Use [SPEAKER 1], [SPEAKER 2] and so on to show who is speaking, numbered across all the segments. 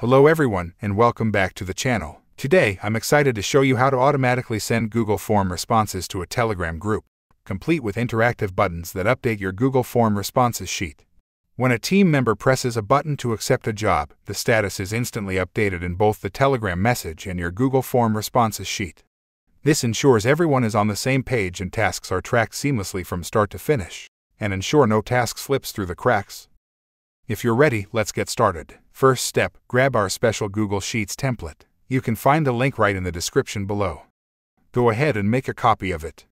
[SPEAKER 1] Hello everyone and welcome back to the channel. Today, I'm excited to show you how to automatically send Google Form responses to a Telegram group, complete with interactive buttons that update your Google Form responses sheet. When a team member presses a button to accept a job, the status is instantly updated in both the Telegram message and your Google Form responses sheet. This ensures everyone is on the same page and tasks are tracked seamlessly from start to finish, and ensure no task slips through the cracks. If you're ready, let's get started. First step, grab our special Google Sheets template. You can find the link right in the description below. Go ahead and make a copy of it.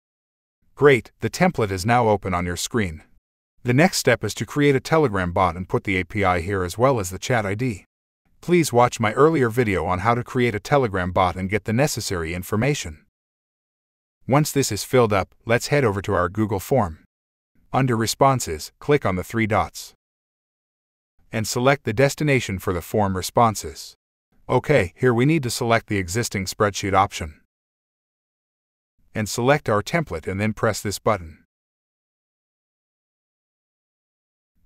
[SPEAKER 1] Great, the template is now open on your screen. The next step is to create a Telegram bot and put the API here as well as the chat ID. Please watch my earlier video on how to create a Telegram bot and get the necessary information. Once this is filled up, let's head over to our Google form. Under Responses, click on the three dots and select the destination for the form responses. OK, here we need to select the existing spreadsheet option. And select our template and then press this button.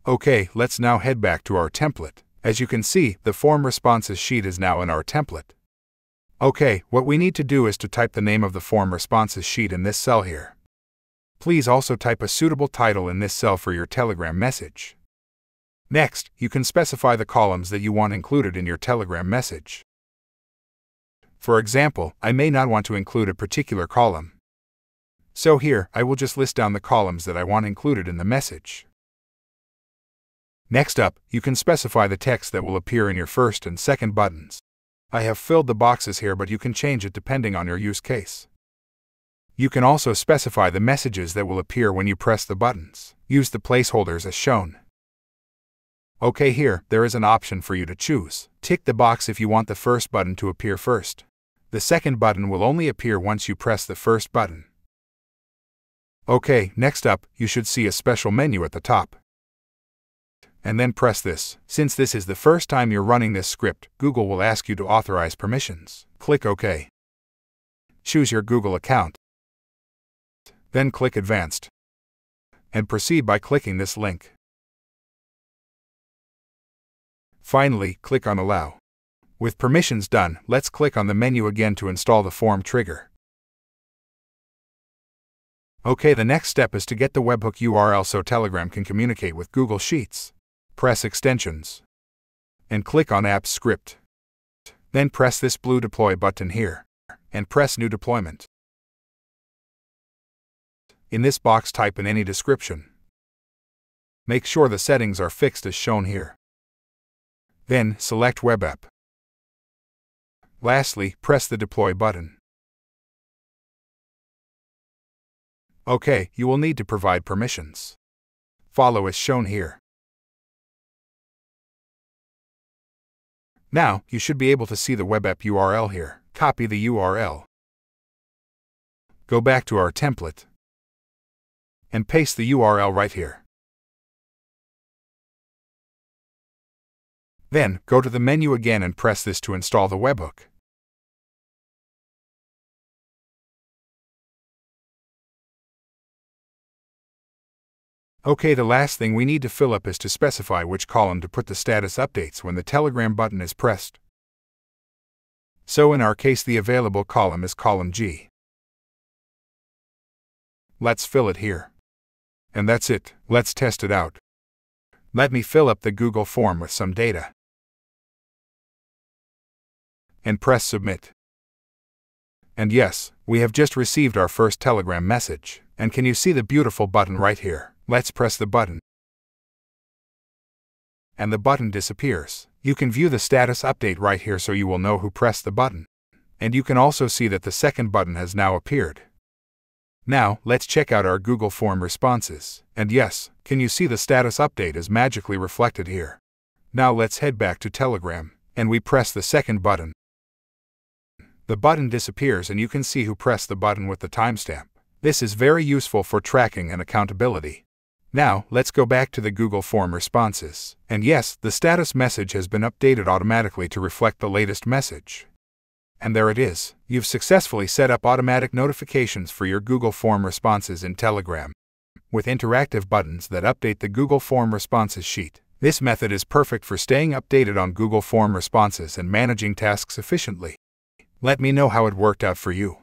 [SPEAKER 1] OK, let's now head back to our template. As you can see, the form responses sheet is now in our template. OK, what we need to do is to type the name of the form responses sheet in this cell here. Please also type a suitable title in this cell for your Telegram message. Next, you can specify the columns that you want included in your Telegram message. For example, I may not want to include a particular column. So here, I will just list down the columns that I want included in the message. Next up, you can specify the text that will appear in your first and second buttons. I have filled the boxes here but you can change it depending on your use case. You can also specify the messages that will appear when you press the buttons. Use the placeholders as shown. OK here, there is an option for you to choose. Tick the box if you want the first button to appear first. The second button will only appear once you press the first button. OK, next up, you should see a special menu at the top. And then press this. Since this is the first time you're running this script, Google will ask you to authorize permissions. Click OK. Choose your Google account. Then click Advanced. And proceed by clicking this link. Finally, click on Allow. With permissions done, let's click on the menu again to install the form trigger. OK, the next step is to get the webhook URL so Telegram can communicate with Google Sheets. Press Extensions. And click on Apps Script. Then press this blue Deploy button here. And press New Deployment. In this box type in any description. Make sure the settings are fixed as shown here. Then, select Web App. Lastly, press the Deploy button. OK, you will need to provide permissions. Follow as shown here. Now, you should be able to see the web app URL here. Copy the URL. Go back to our template. And paste the URL right here. Then, go to the menu again and press this to install the webhook. OK, the last thing we need to fill up is to specify which column to put the status updates when the Telegram button is pressed. So in our case the available column is column G. Let's fill it here. And that's it, let's test it out. Let me fill up the Google form with some data and press Submit. And yes, we have just received our first Telegram message. And can you see the beautiful button right here? Let's press the button. And the button disappears. You can view the status update right here so you will know who pressed the button. And you can also see that the second button has now appeared. Now, let's check out our Google Form responses. And yes, can you see the status update is magically reflected here? Now let's head back to Telegram, and we press the second button. The button disappears and you can see who pressed the button with the timestamp. This is very useful for tracking and accountability. Now, let's go back to the Google Form responses. And yes, the status message has been updated automatically to reflect the latest message. And there it is. You've successfully set up automatic notifications for your Google Form responses in Telegram with interactive buttons that update the Google Form responses sheet. This method is perfect for staying updated on Google Form responses and managing tasks efficiently. Let me know how it worked out for you.